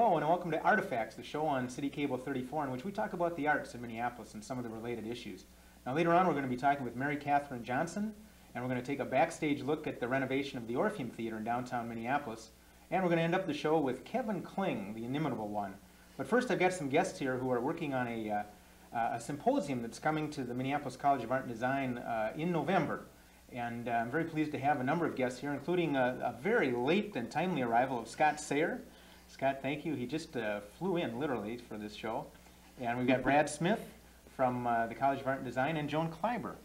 Hello and welcome to Artifacts, the show on City Cable 34 in which we talk about the arts in Minneapolis and some of the related issues. Now later on we're going to be talking with Mary Katherine Johnson and we're going to take a backstage look at the renovation of the Orpheum Theater in downtown Minneapolis. And we're going to end up the show with Kevin Kling, the inimitable one. But first I've got some guests here who are working on a, uh, uh, a symposium that's coming to the Minneapolis College of Art and Design uh, in November. And uh, I'm very pleased to have a number of guests here, including a, a very late and timely arrival of Scott Sayre. Scott, thank you. He just uh, flew in, literally, for this show. And we've got Brad Smith from uh, the College of Art and Design and Joan Klaiber.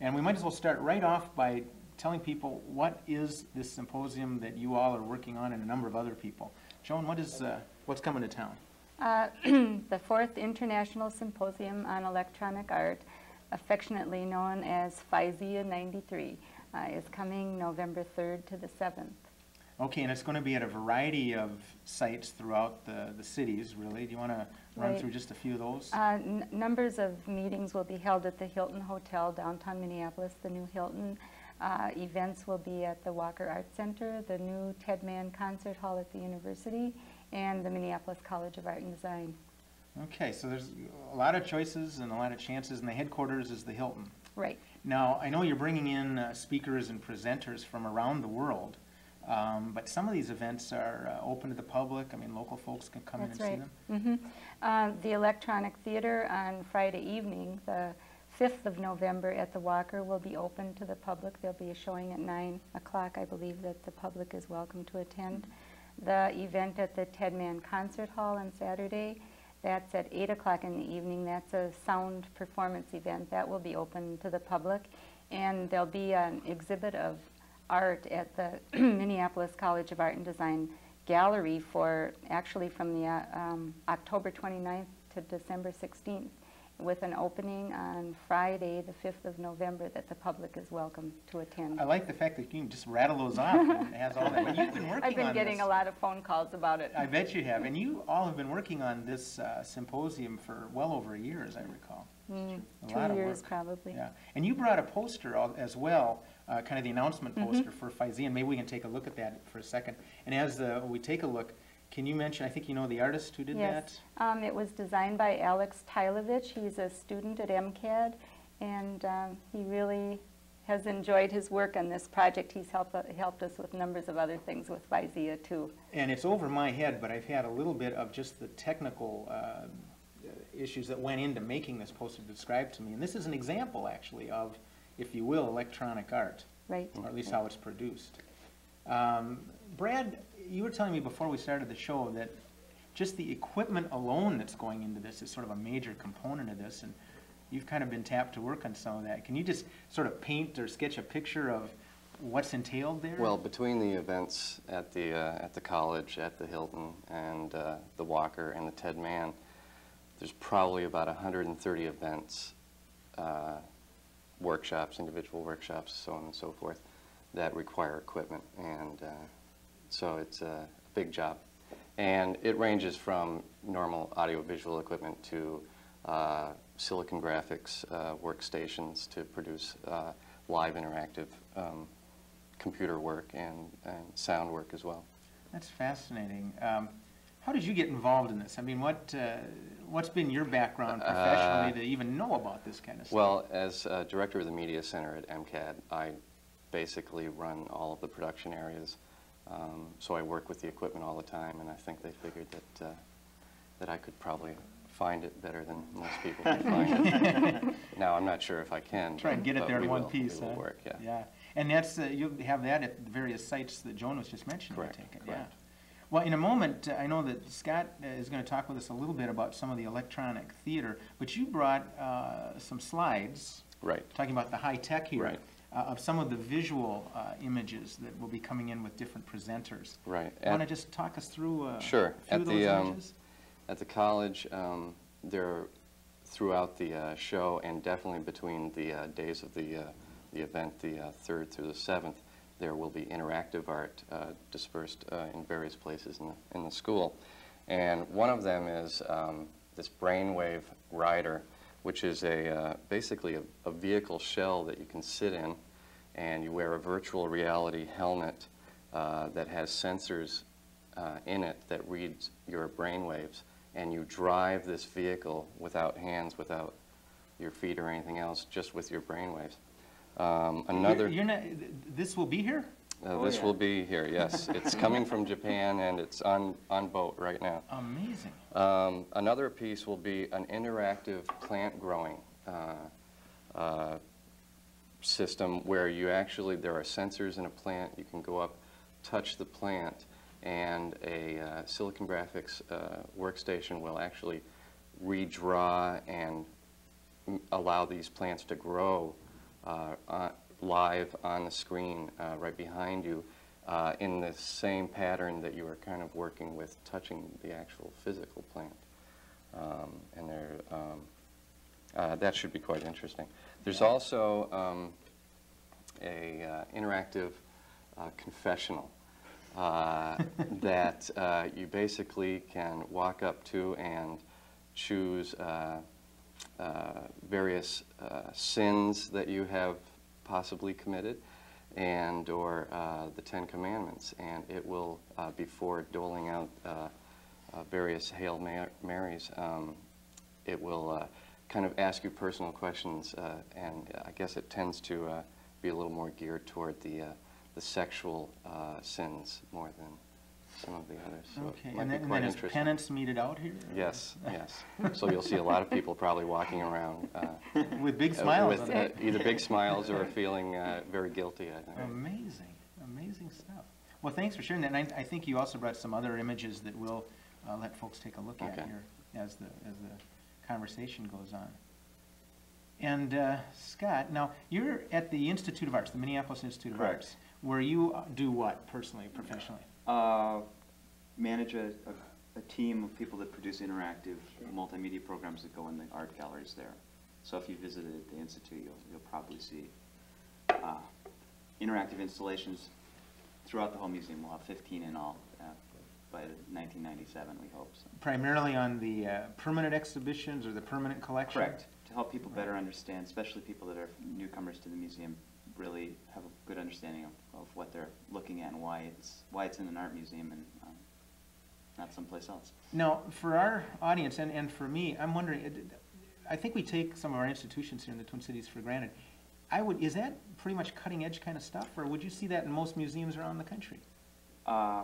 And we might as well start right off by telling people what is this symposium that you all are working on and a number of other people. Joan, what is, uh, what's coming to town? Uh, the fourth International Symposium on Electronic Art, affectionately known as FISEA 93, uh, is coming November 3rd to the 7th. Okay, and it's going to be at a variety of sites throughout the, the cities, really. Do you want to run Right. through just a few of those? Uh, n- numbers of meetings will be held at the Hilton Hotel downtown Minneapolis, the new Hilton. Uh, events will be at the Walker Art Center, the new Ted Mann Concert Hall at the university, and the Minneapolis College of Art and Design. Okay, so there's a lot of choices and a lot of chances, and the headquarters is the Hilton. Right. Now, I know you're bringing in uh, speakers and presenters from around the world, um, but some of these events are uh, open to the public. I mean, local folks can come in and That's see right. them. Mhm. Uh, The Electronic Theater on Friday evening, the 5th of November at the Walker, will be open to the public. There'll be a showing at 9 o'clock, I believe, that the public is welcome to attend. The event at the Ted Mann Concert Hall on Saturday, that's at 8 o'clock in the evening. That's a sound performance event. That will be open to the public. And there'll be an exhibit of art at the Minneapolis College of Art and Design gallery for, actually from the uh, um, October 29th to December 16th, with an opening on Friday, the 5th of November, that the public is welcome to attend. I like the fact that you can just rattle those off and it has all that. But you've been working I've been getting this. a lot of phone calls about it. I bet you have. And you all have been working on this uh, symposium for well over a year, as I recall. Mm, A lot Two of years, probably. Yeah. And you brought a poster as well, uh, kind of the announcement Mhm. poster for FISEA, and maybe we can take a look at that for a second. And as uh, we take a look, can you mention, I think you know the artist who did Yes. that? Um, it was designed by Alex Tylovich. He's a student at MCAD, and um, he really has enjoyed his work on this project. He's helped, helped us with numbers of other things with FISEA, too. And it's over my head, but I've had a little bit of just the technical uh, issues that went into making this poster described to me. And this is an example, actually, of, if you will, electronic art, Right? or at least how it's produced. Um, Brad, you were telling me before we started the show that just the equipment alone that's going into this is sort of a major component of this, and you've kind of been tapped to work on some of that. Can you just sort of paint or sketch a picture of what's entailed there? Well, between the events at the, uh, at the college, at the Hilton, and uh, the Walker and the Ted Mann, there's probably about 130 events, uh, workshops, individual workshops, so on and so forth, that require equipment. And uh, so it's a big job. And it ranges from normal audiovisual equipment to uh, Silicon Graphics uh, workstations to produce uh, live interactive um, computer work and, and sound work as well. That's fascinating. Um, how did you get involved in this? I mean, what, uh, what's been your background professionally Uh, to even know about this kind of stuff? Well, as uh, director of the Media Center at MCAD, I basically run all of the production areas. Um, so I work with the equipment all the time, and I think they figured that, uh, that I could probably find it better than most people can find it. Now, I'm not sure if I can. Try and get it there in one will- piece, huh? work, yeah. Yeah, and that's, uh, you have that at the various sites that Joan was just mentioning, Correct, take it, yeah. Well, in a moment, I know that Scott uh, is going to talk with us a little bit about some of the electronic theater, but you brought uh, some slides Right. talking about the high tech here. Right. uh, Of some of the visual uh, images that will be coming in with different presenters. Right. Want to just talk us through uh, a few Sure. of At those the, um. At the college, um, there, throughout the uh, show and definitely between the uh, days of the, uh, the event, the uh, 3rd through the 7th, there will be interactive art uh, dispersed uh, in various places in the, in the school. And one of them is um, this brainwave rider, which is a, uh, basically a, a vehicle shell that you can sit in, and you wear a virtual reality helmet uh, that has sensors uh, in it that reads your brainwaves, and you drive this vehicle without hands, without your feet or anything else, just with your brainwaves. Um, You're- another. You're not, this will be here? Uh, Oh, this yeah. will be here, yes. It's coming from Japan and it's on, on boat right now. Amazing. Um, another piece will be an interactive plant growing uh, uh, system where you actually, there are sensors in a plant, you can go up, touch the plant, and a uh, Silicon Graphics uh, workstation will actually redraw and m- allow these plants to grow uh, live on the screen uh, right behind you uh, in the same pattern that you are kind of working with touching the actual physical plant. Um, and there, um, uh, that should be quite interesting. There's also um, a uh, interactive uh, confessional uh, that uh, you basically can walk up to and choose uh, uh, various uh, sins that you have possibly committed and or uh, the Ten Commandments, and it will, uh, before doling out uh, uh, various Hail Ma- Marys, um, it will uh, kind of ask you personal questions, uh, and I guess it tends to uh, be a little more geared toward the, uh, the sexual uh, sins more than some of the others. So Okay, and then, and then is penance meted out here? Yes, yes. So you'll see a lot of people probably walking around uh, With big uh, smiles with uh, either big smiles or feeling uh, very guilty, I think. Amazing, amazing stuff. Well, thanks for sharing that. And I, I think you also brought some other images that we'll uh, let folks take a look at here as the, as the conversation goes on. And uh, Scott, now, you're at the Institute of Arts, the Minneapolis Institute of Arts, where you uh, do what personally, professionally? Uh, manage a, a, a team of people that produce interactive multimedia programs that go in the art galleries there. So if you visited the Institute, you'll, you'll probably see uh, interactive installations throughout the whole museum. We'll have 15 in all uh, by 1997, we hope. So. Primarily on the uh, permanent exhibitions or the permanent collection? Correct. To help people better understand, especially people that are newcomers to the museum, really have a good understanding of, of what they're looking at and why it's why it's in an art museum and um, not someplace else. Now, for our audience and, and for me, I'm wondering, I think we take some of our institutions here in the Twin Cities for granted. I would, is that pretty much cutting edge kind of stuff, or would you see that in most museums around the country? Uh,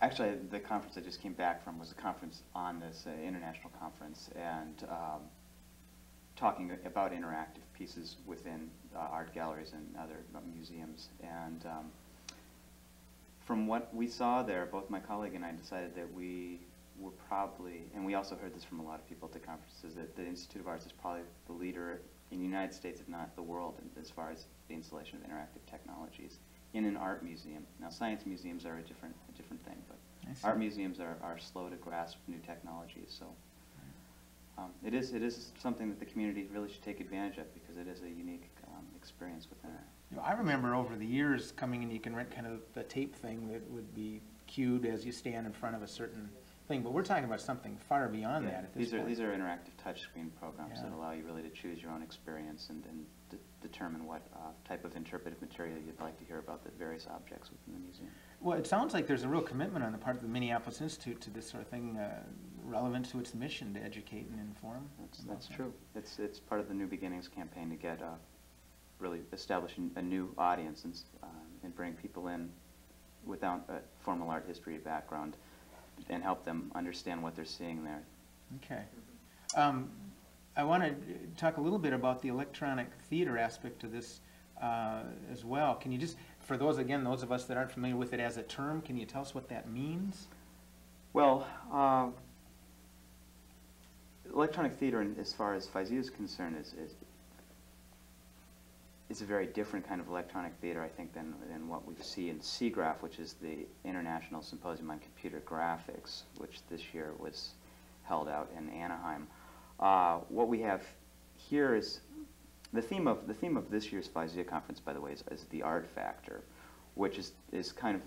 actually, the conference I just came back from was a conference on this uh, international conference and um, talking about interactive pieces within uh, art galleries and other uh, museums. And um, from what we saw there, both my colleague and I decided that we were probably, and we also heard this from a lot of people at the conferences, that the Institute of Arts is probably the leader in the United States, if not the world, as far as the installation of interactive technologies in an art museum. Now, science museums are a different, a different thing, but art museums are, are slow to grasp new technologies, so. Um, it is, it is something that the community really should take advantage of because it is a unique, experience with that. You know, I remember over the years coming and you can rent kind of the tape thing that would be cued as you stand in front of a certain thing, but we're talking about something far beyond that at this These are, point. these are interactive touchscreen programs that allow you really to choose your own experience and, and de- determine what, uh, type of interpretive material you'd like to hear about the various objects within the museum. Well, it sounds like there's a real commitment on the part of the Minneapolis Institute to this sort of thing, uh, relevant to its mission to educate and inform. That's, that's true. It's, it's part of the New Beginnings campaign to get, uh, really establish an- a new audience and, uh, and bring people in without a formal art history background and help them understand what they're seeing there. Okay. Um, I want to talk a little bit about the electronic theater aspect to this uh, as well. Can you just, for those, again, those of us that aren't familiar with it as a term, can you tell us what that means? Well, uh, electronic theater, in- as far as FISEA is concerned, is, is, is a very different kind of electronic theater, I think, than, than what we see in SIGGRAPH, which is the International Symposium on Computer Graphics, which this year was held out in Anaheim. Uh, what we have here is the theme of the theme of this year's FISEA conference, by the way, is, is the art factor, which is is kind of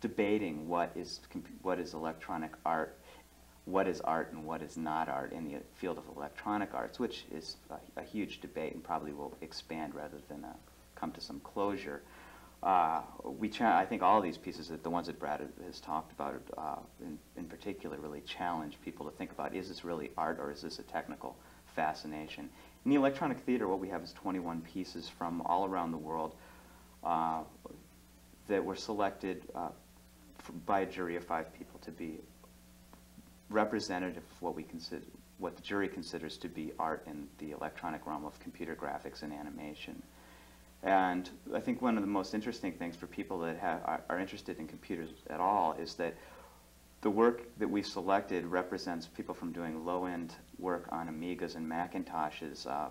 debating what is what is electronic art, what is art and what is not art in the field of electronic arts, which is a, a huge debate and probably will expand rather than uh, come to some closure. uh, we, I think all these pieces, that the ones that Brad has talked about, uh, in, in particular, really challenge people to think about, is this really art or is this a technical fascination? In the electronic theater, what we have is 21 pieces from all around the world uh, that were selected uh, by a jury of five people to be representative of what we consider, what the jury considers to be art in the electronic realm of computer graphics and animation. And I think one of the most interesting things for people that have, are, are interested in computers at all is that the work that we selected represents people from doing low-end work on Amigas and Macintoshes, uh,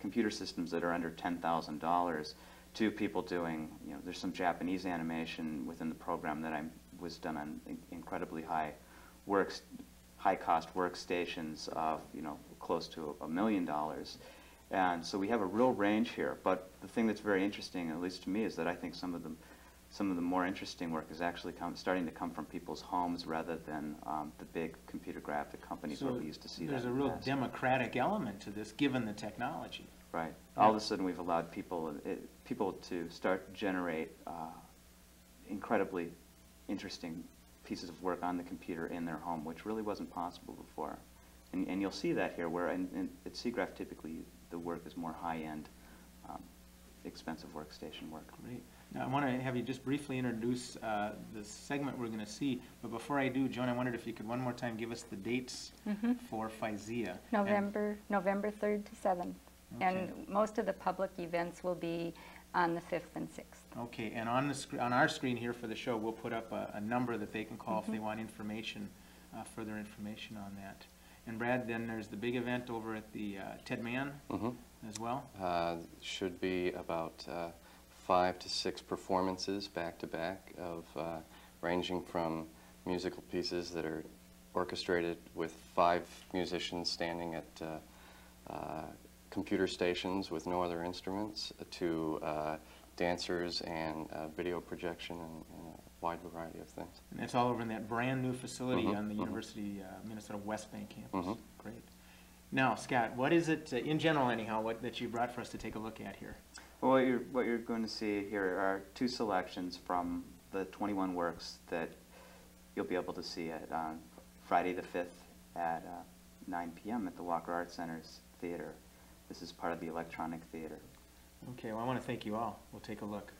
computer systems that are under $10,000, to people doing, you know, there's some Japanese animation within the program that I was done on incredibly high works, high-cost workstations of, you know, close to a million dollars. And so we have a real range here. But the thing that's very interesting, at least to me, is that I think some of the some of the more interesting work is actually come, starting to come from people's homes rather than um, the big computer graphic companies where we used to see that. there's a real past. democratic element to this, given the technology. Right. All of a sudden, we've allowed people it, people to start generate uh, incredibly interesting pieces of work on the computer in their home, which really wasn't possible before. And, and you'll see that here, where in, in, at SIGGRAPH typically the work is more high-end, um, expensive workstation work. Great. Now, I want to have you just briefly introduce uh, the segment we're going to see, but before I do, Joan, I wondered if you could one more time give us the dates Mhm. for FISEA. And- November, November 3rd to 7th. Okay. And most of the public events will be on the 5th and 6th. Okay, and on the, scr- on our screen here for the show, we'll put up a, a number that they can call if they Mhm. want information, uh, further information on that. And Brad, then there's the big event over at the uh, Ted Mann hmm as well? Uh, should be about uh, five to six performances back to back of uh, ranging from musical pieces that are orchestrated with five musicians standing at uh, uh, computer stations with no other instruments to uh, dancers and uh, video projection and, and a wide variety of things. And that's all over in that brand-new facility Mhm, on the mhm. University uh, Minnesota West Bank campus. Mhm. Great. Now, Scott, what is it, uh, in general anyhow, what, that you brought for us to take a look at here? Well, what you're, what you're going to see here are two selections from the 21 works that you'll be able to see at um, Friday the 5th at uh, 9 p.m. at the Walker Art Center's theater. This is part of the electronic theater. Okay, well, I want to thank you all. We'll take a look.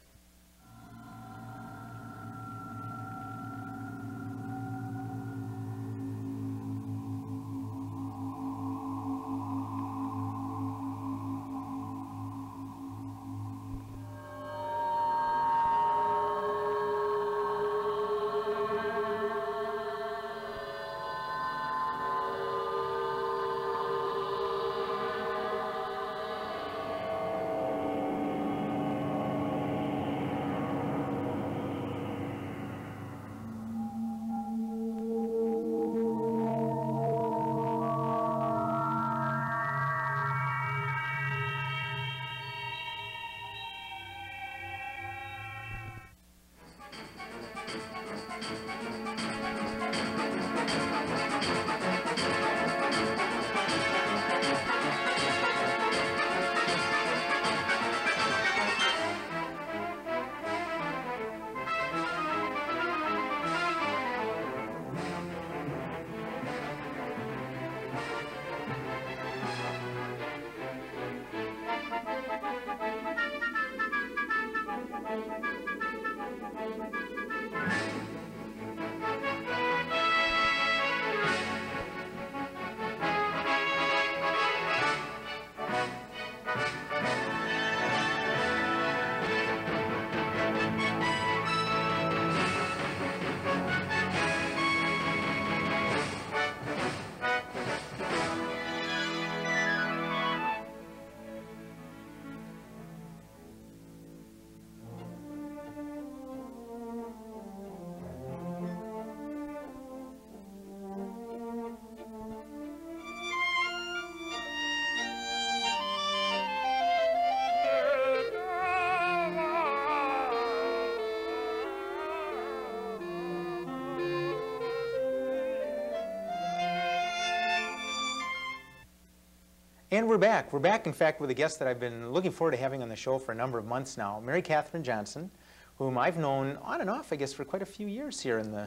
And we're back. We're back, in fact, with a guest that I've been looking forward to having on the show for a number of months now, Mary Katherine Johnson, whom I've known on and off, I guess, for quite a few years here in the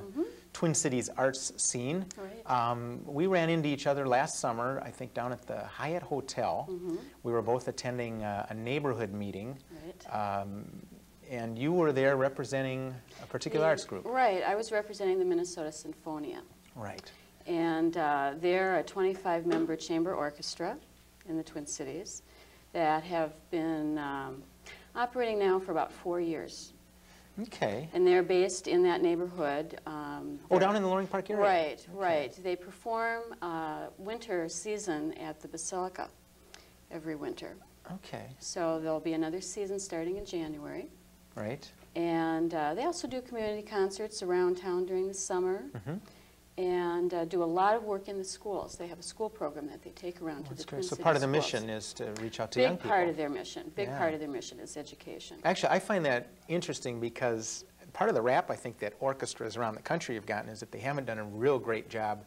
Twin Cities arts scene. Right. Um, we ran into each other last summer, I think, down at the Hyatt Hotel. We were both attending uh, a neighborhood meeting. Right. Um, and you were there representing a particular The- arts group. Right, I was representing the Minnesota Sinfonia. Right. And uh, they're a 25-member chamber orchestra in the Twin Cities that have been um, operating now for about four years. Okay. And they're based in that neighborhood. um, Oh, down in the Loring Park area? Right, right. They perform uh, winter season at the Basilica every winter. Okay, So there'll be another season starting in January. right. And uh, they also do community concerts around town during the summer Mhm. And uh, do a lot of work in the schools. They have a school program that they take around to the great. Twin So Cities part of the schools. mission is to reach out to young people. Big part of their mission. Big Yeah. part of their mission is education. Actually, I find that interesting because part of the rap I think that orchestras around the country have gotten is that they haven't done a real great job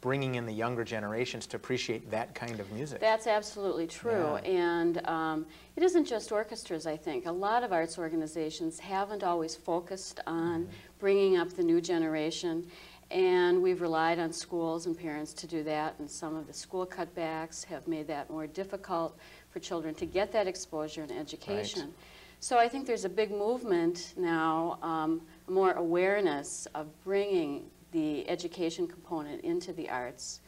bringing in the younger generations to appreciate that kind of music. That's absolutely true. Yeah. And um, it isn't just orchestras, I think. A lot of arts organizations haven't always focused on Mm-hmm. bringing up the new generation. And we've relied on schools and parents to do that. And some of the school cutbacks have made that more difficult for children to get that exposure and education. So I think there's a big movement now, um, more awareness of bringing the education component into the arts.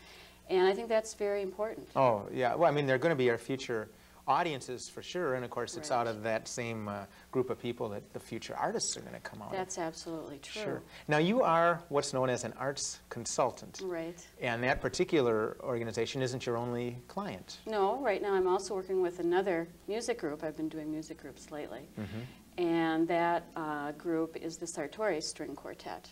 And I think that's very important. Oh, yeah. Well, I mean, they're going to be our future audiences for sure. And of course, it's out of that same uh, group of people that the future artists are going to come out of. That's absolutely true. Sure. Now, you are what's known as an arts consultant. Right. And that particular organization isn't your only client. No, right now I'm also working with another music group. I've been doing music groups lately. Mm-hmm. And that uh, group is the Sartori String Quartet.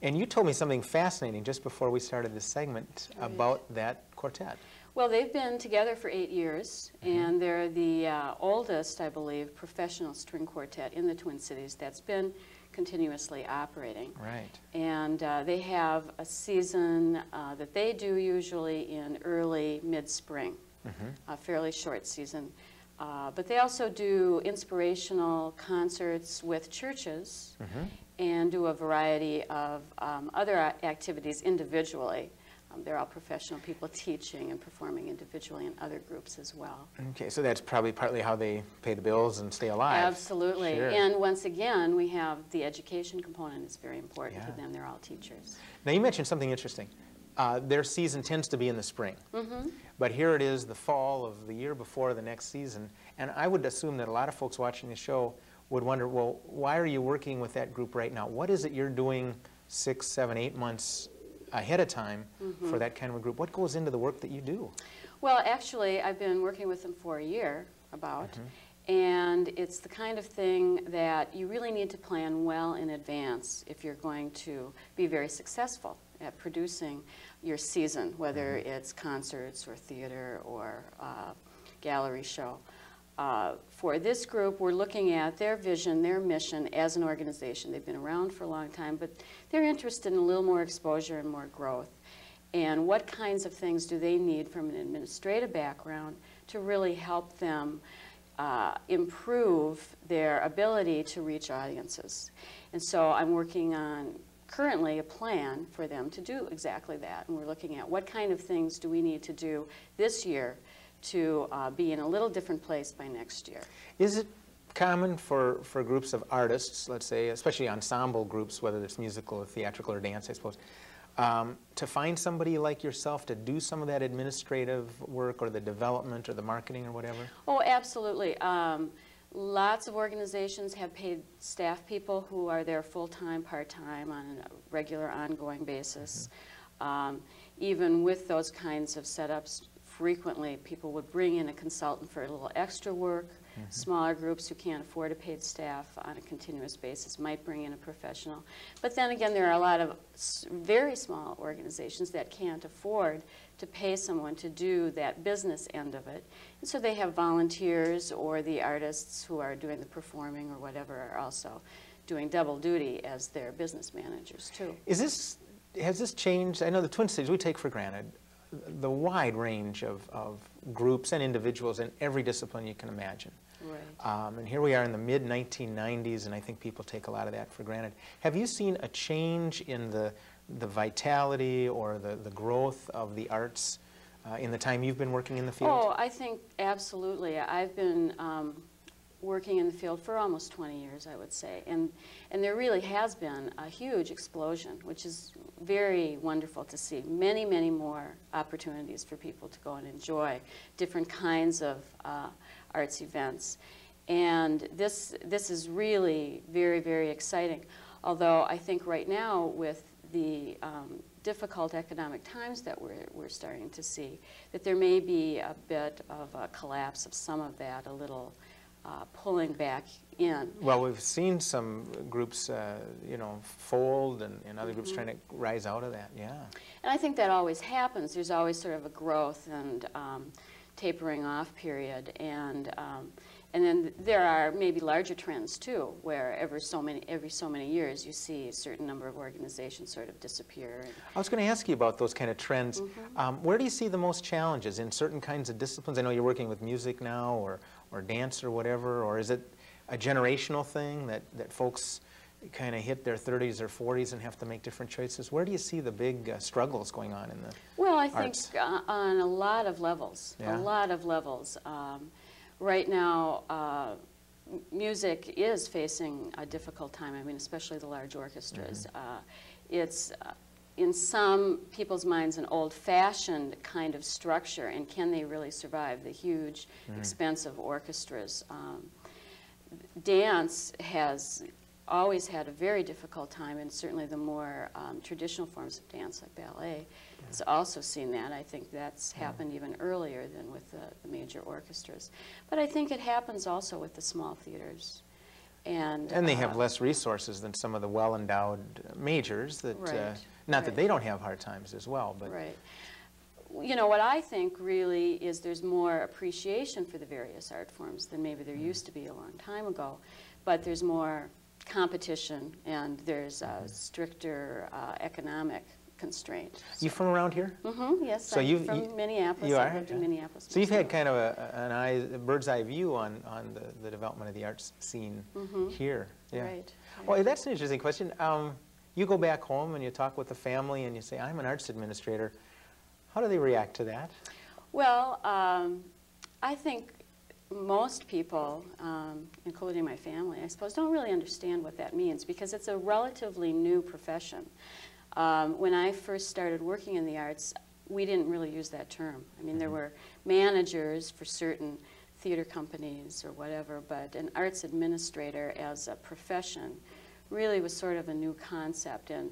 And you told me something fascinating just before we started this segment Right. about that quartet. Well, they've been together for eight years, Mm-hmm. and they're the uh, oldest, I believe, professional string quartet in the Twin Cities that's been continuously operating. Right. And uh, they have a season uh, that they do usually in early mid-spring, a fairly short season. Uh, but they also do inspirational concerts with churches and do a variety of um, other activities individually. Um, they're all professional people teaching and performing individually in other groups as well. Okay, so that's probably partly how they pay the bills and stay alive. Absolutely. Sure. And once again, we have the education component is very important to them. They're all teachers. Now, you mentioned something interesting. Uh, their season tends to be in the spring. But here it is, the fall of the year before the next season. And I would assume that a lot of folks watching the show would wonder, well, why are you working with that group right now? What is it you're doing six, seven, eight months ahead of time for mm-hmm. that kind of a group? What goes into the work that you do? Well, actually, I've been working with them for a year, about, mm-hmm. and it's the kind of thing that you really need to plan well in advance if you're going to be very successful at producing your season, whether mm-hmm. it's concerts or theater or uh, gallery show. Uh, For this group, we're looking at their vision, their mission as an organization. They've been around for a long time, but they're interested in a little more exposure and more growth. And what kinds of things do they need from an administrative background to really help them uh, improve their ability to reach audiences? And so I'm working on currently a plan for them to do exactly that. And we're looking at what kind of things do we need to do this year to uh, be in a little different place by next year. Is it common for, for groups of artists, let's say, especially ensemble groups, whether it's musical or theatrical or dance, I suppose, um, to find somebody like yourself to do some of that administrative work or the development or the marketing or whatever? Oh, absolutely. Um, lots of organizations have paid staff people who are there full-time, part-time, on a regular, ongoing basis. Um, even with those kinds of setups, frequently people would bring in a consultant for a little extra work. Mm-hmm. Smaller groups who can't afford a paid staff on a continuous basis might bring in a professional. But then again, there are a lot of s- very small organizations that can't afford to pay someone to do that business end of it. And so they have volunteers or the artists who are doing the performing or whatever are also doing double duty as their business managers too. Is this, has this changed? I know the Twin Cities, we take for granted the wide range of, of groups and individuals in every discipline you can imagine. Right. Um, and here we are in the mid 1990s, and I think people take a lot of that for granted. Have you seen a change in the, the vitality or the, the growth of the arts uh, in the time you've been working in the field? Oh, I think absolutely. I've been um, working in the field for almost 20 years, I would say, and and there really has been a huge explosion, which is very wonderful to see. Many, many more opportunities for people to go and enjoy different kinds of uh, arts events, and this this is really very, very exciting. Although I think right now with the um, difficult economic times that we're, we're starting to see, that there may be a bit of a collapse of some of that, a little uh, pulling back in. Well, we've seen some groups, uh, you know, fold and, and other groups trying to rise out of that, yeah. And I think that always happens. There's always sort of a growth and um, tapering off period. And, um, and then there are maybe larger trends too, where every so many, every so many years you see a certain number of organizations sort of disappear. I was going to ask you about those kind of trends. Um, where do you see the most challenges in certain kinds of disciplines? I know you're working with music now or, or dance or whatever, or is it a generational thing that, that folks kind of hit their 30s or 40s and have to make different choices? Where do you see the big uh, struggles going on in the Well, I think arts? uh, on a lot of levels, Yeah. a lot of levels. Um, right now, uh, music is facing a difficult time. I mean, especially the large orchestras. Mm-hmm. Uh, it's uh, in some people's minds an old-fashioned kind of structure, and can they really survive the huge, Mm-hmm. expensive orchestras? Um, dance has always had a very difficult time, and certainly the more um, traditional forms of dance, like ballet, has also seen that. I think that's happened even earlier than with the, the major orchestras. But I think it happens also with the small theaters. And, And they have uh, less resources than some of the well-endowed majors that, uh, Right, not that they don't have hard times as well, but Right. You know, what I think really is there's more appreciation for the various art forms than maybe there used to be a long time ago. But there's more competition and there's a stricter uh, economic constraint. you from around here? Mm-hmm. yes, So I'm you've- from you- Minneapolis. you are? Yeah. Minneapolis. So you've had kind of a, an eye, a bird's eye view on, on the, the development of the arts scene Mhm. here. Yeah. Right, Well, that's an interesting question. Um, you go back home and you talk with the family and you say, I'm an arts administrator. How do they react to that? Well, um, I think most people, um, including my family, I suppose, don't really understand what that means because it's a relatively new profession. Um, when I first started working in the arts, we didn't really use that term. I mean, there were managers for certain theater companies or whatever, but an arts administrator as a profession really was sort of a new concept. And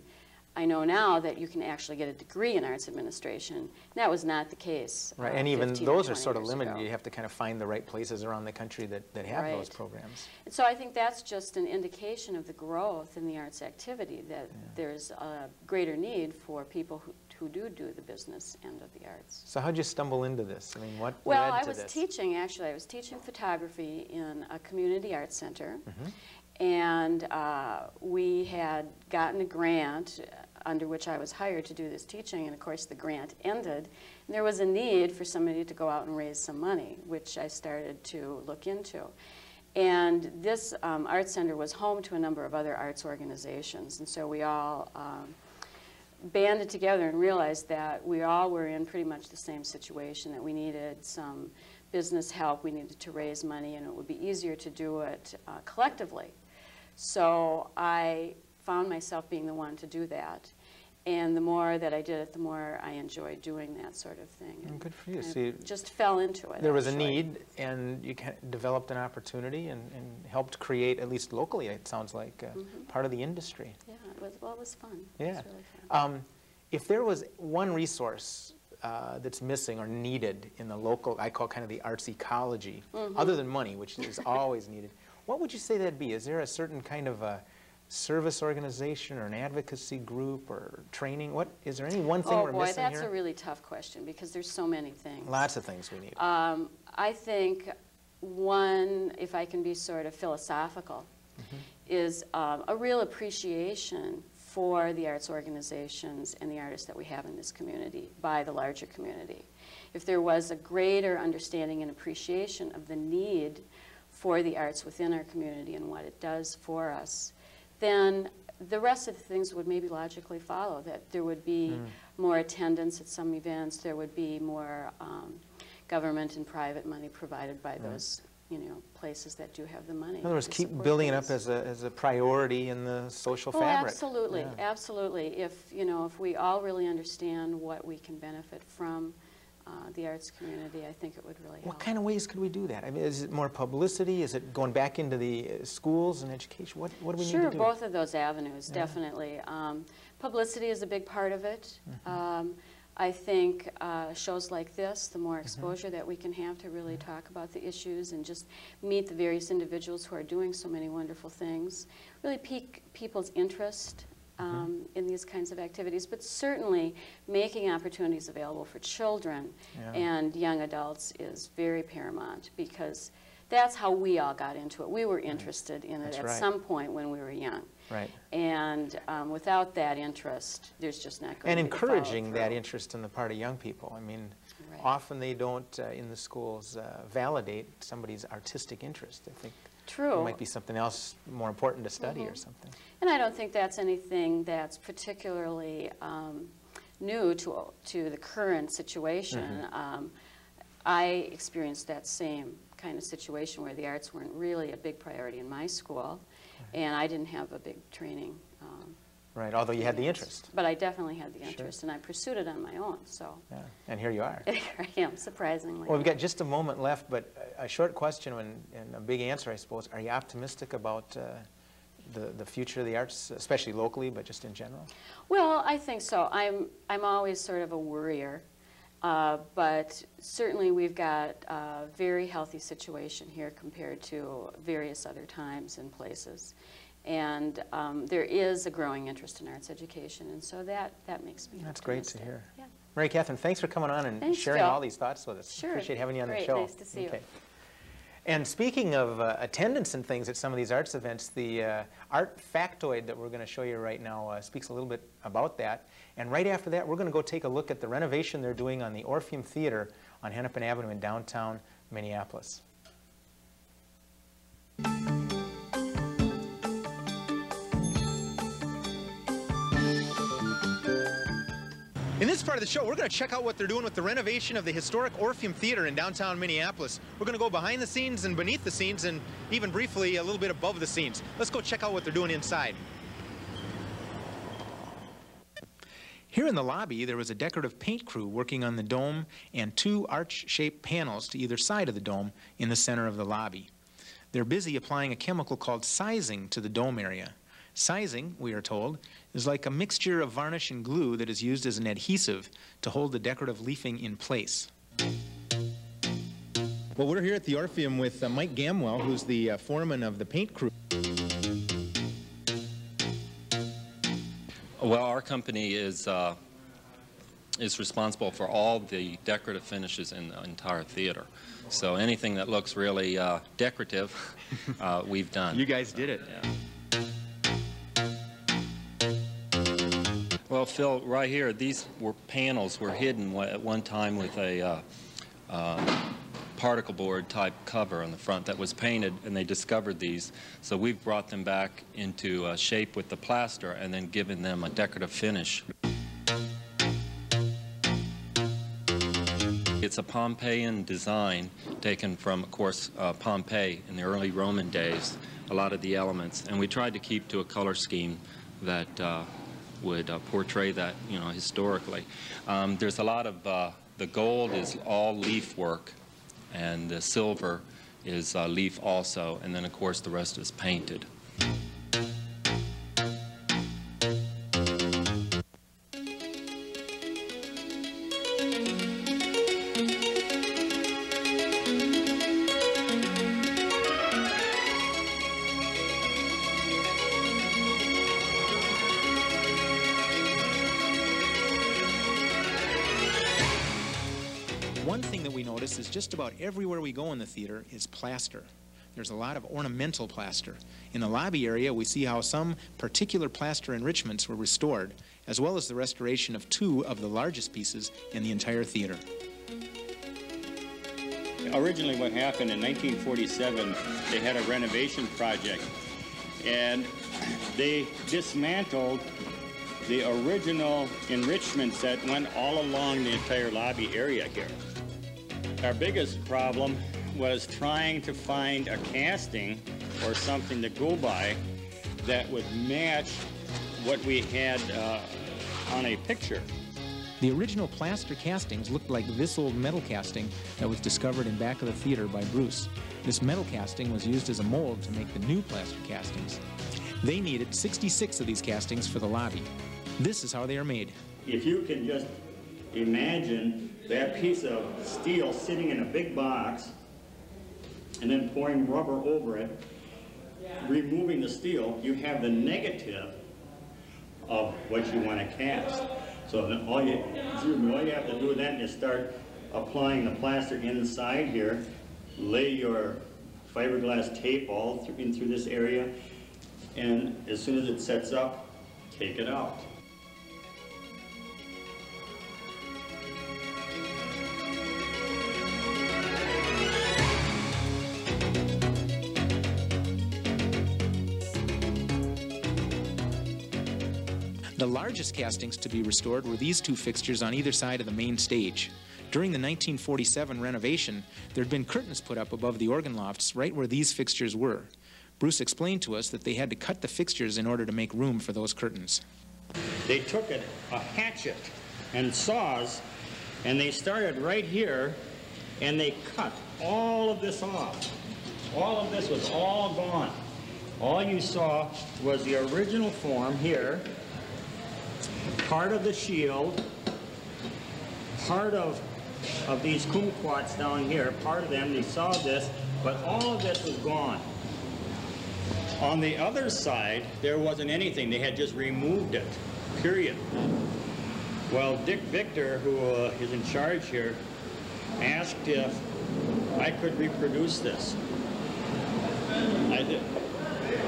I know now that you can actually get a degree in arts administration. That was not the case. Right, uh, and even those are sort of limited. ago. You have to kind of find the right places around the country that, that have those programs. And so I think that's just an indication of the growth in the arts activity, that Yeah. there's a greater need for people who, who do do the business end of the arts. So how'd you stumble into this? I mean, what Well, I was this? teaching, actually, I was teaching photography in a community arts center. Mhm. And uh, we had gotten a grant under which I was hired to do this teaching, and of course the grant ended. And there was a need for somebody to go out and raise some money, which I started to look into. And this um, art center was home to a number of other arts organizations, and so we all um, banded together and realized that we all were in pretty much the same situation, that we needed some business help, we needed to raise money, and it would be easier to do it uh, collectively. So I found myself being the one to do that. And the more that I did it, the more I enjoyed doing that sort of thing. Mm, and good for you. See, just fell into it. There was a need, and you developed an opportunity and, and helped create, at least locally, it sounds like, uh, Mhm. part of the industry. Yeah, it was, well, it was fun. Yeah. was really fun. Um, if there was one resource uh, that's missing or needed in the local, I call kind of the arts ecology, Mm-hmm. other than money, which is always needed, what would you say that'd be? Is there a certain kind of a service organization or an advocacy group or training? What is there any one thing Oh, we're boy, missing that's a really tough question because there's so many things. Lots of things we need. Um, I think one, if I can be sort of philosophical, Mm-hmm. is um, a real appreciation for the arts organizations and the artists that we have in this community by the larger community. If there was a greater understanding and appreciation of the need for the arts within our community and what it does for us, then the rest of the things would maybe logically follow, that there would be Hmm. more attendance at some events, there would be more um, government and private money provided by those, you know, places that do have the money. In other words, keep building it up as a, as a priority in the social Oh, fabric. absolutely, Yeah. absolutely. If, you know, if we all really understand what we can benefit from uh, the arts community, I think it would really help. What kind of ways could we do that? I mean, is it more publicity? Is it going back into the uh, schools and education? What, what do we need to do? Sure, both of those avenues, definitely. Um, Publicity is a big part of it. Mm-hmm. Um, I think uh, shows like this, the Mm-hmm. more exposure that we can have to really talk about the issues and just meet the various individuals who are doing so many wonderful things, really pique people's interest Mm-hmm. Um, in these kinds of activities, but certainly making opportunities available for children Yeah. and young adults is very paramount because that's how we all got into it. We were interested in it That's at right. some point when we were young. Right. And um, without that interest, there's just not going And to be follow encouraging that interest on the part of young people. I mean, Right. often they don't, uh, in the schools, uh, validate somebody's artistic interest. I think True. there might be something else more important to study or something. And I don't think that's anything that's particularly um, new to, to the current situation. Mm-hmm. Um, I experienced that same kind of situation where the arts weren't really a big priority in my school, and I didn't have a big training. Right, although you had the interest. But I definitely had the Sure. interest, and I pursued it on my own, so Yeah. And here you are. here I am, surprisingly. Well, we've got just a moment left, but a a short question and, and a big answer, I suppose. Are you optimistic about uh, the, the future of the arts, especially locally, but just in general? Well, I think so. I'm, I'm always sort of a worrier, uh, but certainly we've got a very healthy situation here compared to various other times and places. And um, there is a growing interest in arts education, and so that, that makes me That's great to hear. Yeah. Mary Katherine, thanks for coming on and Thanks, sharing all these thoughts with us. Sure. Appreciate having you on the Great. show. Nice to see you. And speaking of uh, attendance and things at some of these arts events, the uh, art factoid that we're going to show you right now uh, speaks a little bit about that. And right after that, we're going to go take a look at the renovation they're doing on the Orpheum Theater on Hennepin Avenue in downtown Minneapolis. In this part of the show, we're going to check out what they're doing with the renovation of the historic Orpheum Theater in downtown Minneapolis. We're going to go behind the scenes and beneath the scenes and even briefly a little bit above the scenes. Let's go check out what they're doing inside. Here in the lobby, there was a decorative paint crew working on the dome and two arch-shaped panels to either side of the dome in the center of the lobby. They're busy applying a chemical called sizing to the dome area. Sizing, we are told, is like a mixture of varnish and glue that is used as an adhesive to hold the decorative leafing in place. Well, we're here at the Orpheum with uh, Mike Gamwell, who's the uh, foreman of the paint crew. Well, our company is, uh, is responsible for all the decorative finishes in the entire theater. So anything that looks really uh, decorative, uh, we've done. You guys did it. Yeah. Well, Phill, right here, these were panels were hidden at one time with a uh, uh, particle board type cover on the front that was painted, and they discovered these. So we've brought them back into uh, shape with the plaster and then given them a decorative finish. It's a Pompeian design taken from, of course, uh, Pompeii in the early Roman days, a lot of the elements. And we tried to keep to a color scheme that uh, would uh, portray that, you know, historically. Um, there's a lot of, uh, the gold is all leaf work, and the silver is uh, leaf also, and then, of course, the rest is painted. About everywhere we go in the theater is plaster. there's a lot of ornamental plaster. In the lobby area, we see how some particular plaster enrichments were restored, as well as the restoration of two of the largest pieces in the entire theater. Originally, what happened in 1947, they had a renovation project, and they dismantled the original enrichments that went all along the entire lobby area here. Our biggest problem was trying to find a casting or something to go by that would match what we had uh, on a picture. The original plaster castings looked like this old metal casting that was discovered in back of the theater by Bruce. This metal casting was used as a mold to make the new plaster castings. They needed 66 of these castings for the lobby. This is how they are made. If you can just imagine that piece of steel sitting in a big box and then pouring rubber over it, removing the steel, you have the negative of what you want to cast. So all you, all you have to do then is start applying the plaster inside here, lay your fiberglass tape all through, in through this area, and as soon as it sets up, take it out. The largest castings to be restored were these two fixtures on either side of the main stage. During the 1947 renovation, there had been curtains put up above the organ lofts right where these fixtures were. Bruce explained to us that they had to cut the fixtures in order to make room for those curtains. They took a, a hatchet and saws, and they started right here, and they cut all of this off. All of this was all gone. All you saw was the original form here, part of the shield, part of, of these kumquats down here, part of them, they saw this, but all of this was gone. On the other side, there wasn't anything. They had just removed it, period. Well, Dick Victor, who uh, is in charge here, asked if I could reproduce this. I did.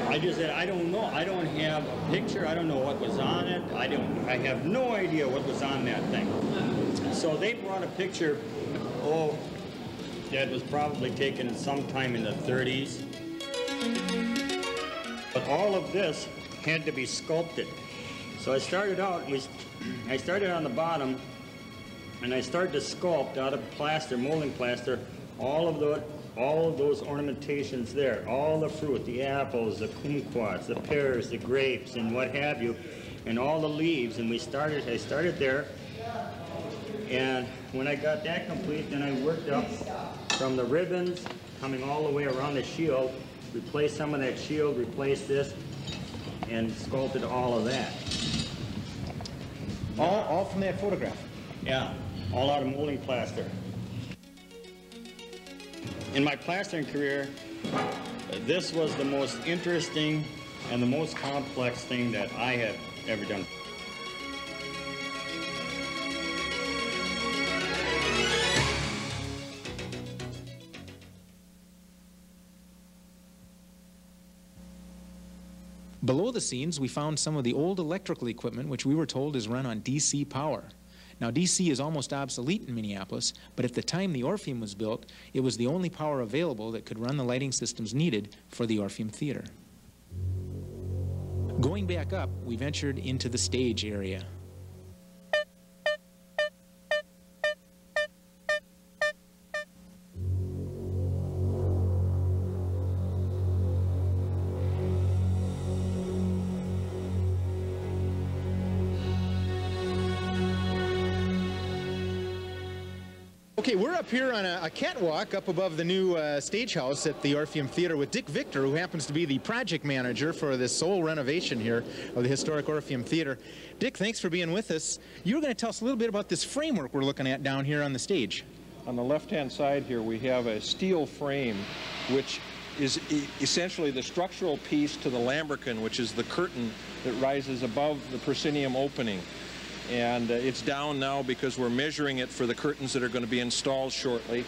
I just said, I don't know. I don't have a picture. I don't know what was on it. I don't. I have no idea what was on that thing. So they brought a picture. Oh, that was probably taken sometime in the 30s. But all of this had to be sculpted. So I started out, we, I started on the bottom, and I started to sculpt out of plaster, molding plaster, all of the, all of those ornamentations there, all the fruit, the apples, the kumquats, the pears, the grapes, and what have you, and all the leaves. And we started, I started there, and when I got that complete, then I worked up from the ribbons, coming all the way around the shield, replaced some of that shield, replaced this, and sculpted all of that. All, all from that photograph. Yeah, all out of molding plaster. In my plastering career, this was the most interesting and the most complex thing that I have ever done. Below the scenes, we found some of the old electrical equipment which we were told is run on DC power. Now, DC is almost obsolete in Minneapolis, but at the time the Orpheum was built, it was the only power available that could run the lighting systems needed for the Orpheum Theater. Going back up, we ventured into the stage area. On a, a catwalk up above the new uh, stage house at the Orpheum Theater with Dick Victor, who happens to be the project manager for this sole renovation here of the historic Orpheum Theater. Dick, thanks for being with us. You were going to tell us a little bit about this framework we're looking at down here on the stage. On the left-hand side here, we have a steel frame, which is e essentially the structural piece to the lambrequin, which is the curtain that rises above the proscenium opening. And uh, it's down now because we're measuring it for the curtains that are going to be installed shortly.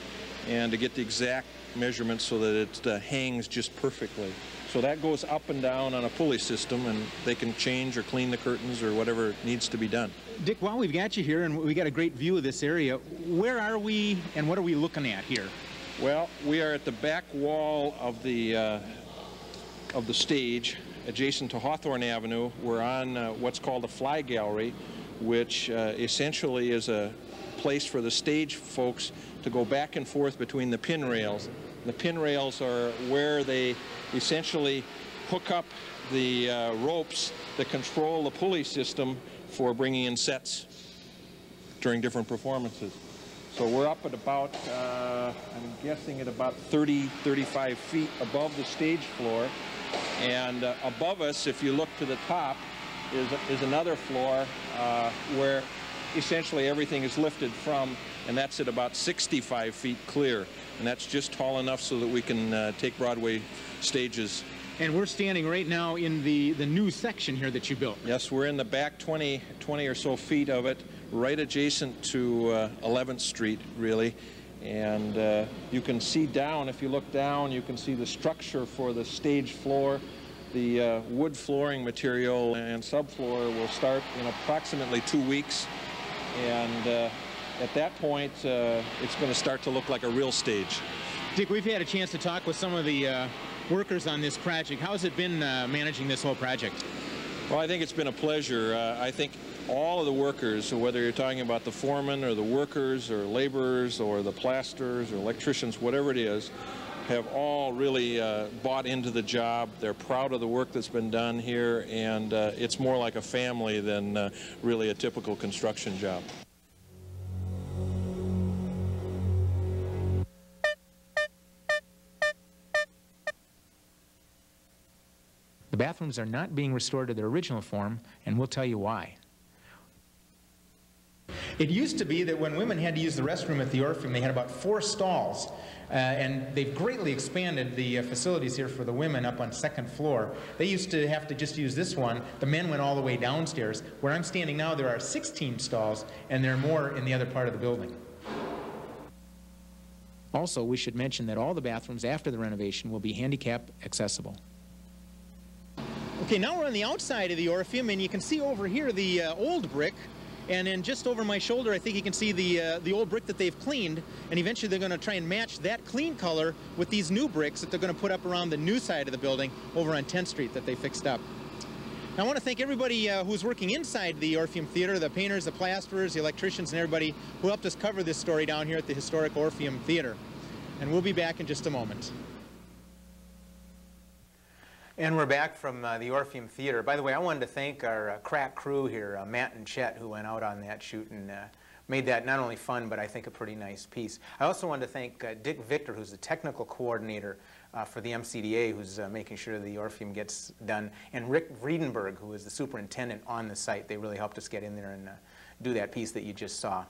and to get the exact measurements so that it uh, hangs just perfectly. So that goes up and down on a pulley system, and they can change or clean the curtains or whatever needs to be done. Dick, while we've got you here and we got a great view of this area, where are we and what are we looking at here? Well, we are at the back wall of the uh, of the stage, adjacent to Hawthorne Avenue. We're on uh, what's called a fly gallery, which uh, essentially is a place for the stage folks to go back and forth between the pin rails. The pin rails are where they essentially hook up the uh, ropes that control the pulley system for bringing in sets during different performances. So we're up at about, uh, I'm guessing at about 30, 35 feet above the stage floor. And uh, above us, if you look to the top, is, is another floor uh, where essentially everything is lifted from, and that's at about 65 feet clear. And that's just tall enough so that we can uh, take Broadway stages. And we're standing right now in the, the new section here that you built. Yes, we're in the back 20, 20 or so feet of it, right adjacent to uh, 11th Street, really. And uh, you can see down, if you look down, you can see the structure for the stage floor. The uh, wood flooring material and subfloor will start in approximately two weeks. And uh, at that point, uh, it's going to start to look like a real stage. Dick, we've had a chance to talk with some of the uh, workers on this project. How has it been uh, managing this whole project? Well, I think it's been a pleasure. Uh, I think all of the workers, whether you're talking about the foremen or the workers or laborers or the plasters or electricians, whatever it is, have all really uh, bought into the job. They're proud of the work that's been done here, and uh, it's more like a family than uh, really a typical construction job. The bathrooms are not being restored to their original form, and we'll tell you why. It used to be that when women had to use the restroom at the Orpheum, they had about four stalls. Uh, and they've greatly expanded the uh, facilities here for the women up on second floor. They used to have to just use this one. The men went all the way downstairs. Where I'm standing now, there are 16 stalls, and there are more in the other part of the building. Also, we should mention that all the bathrooms after the renovation will be handicap accessible. Okay, now we're on the outside of the Orpheum, and you can see over here the uh, old brick. And then just over my shoulder, I think you can see the, uh, the old brick that they've cleaned. And eventually they're going to try and match that clean color with these new bricks that they're going to put up around the new side of the building over on 10th Street that they fixed up. I want to thank everybody uh, who's working inside the Orpheum Theater, the painters, the plasterers, the electricians, and everybody who helped us cover this story down here at the historic Orpheum Theater. And we'll be back in just a moment. And we're back from uh, the Orpheum Theater. By the way, I wanted to thank our uh, crack crew here, uh, Matt and Chet, who went out on that shoot and uh, made that not only fun, but I think a pretty nice piece. I also wanted to thank uh, Dick Victor, who's the technical coordinator uh, for the MCDA, who's making sure the Orpheum gets done, and Rick Friedenberg, who is the superintendent on the site. They really helped us get in there and do that piece that you just saw.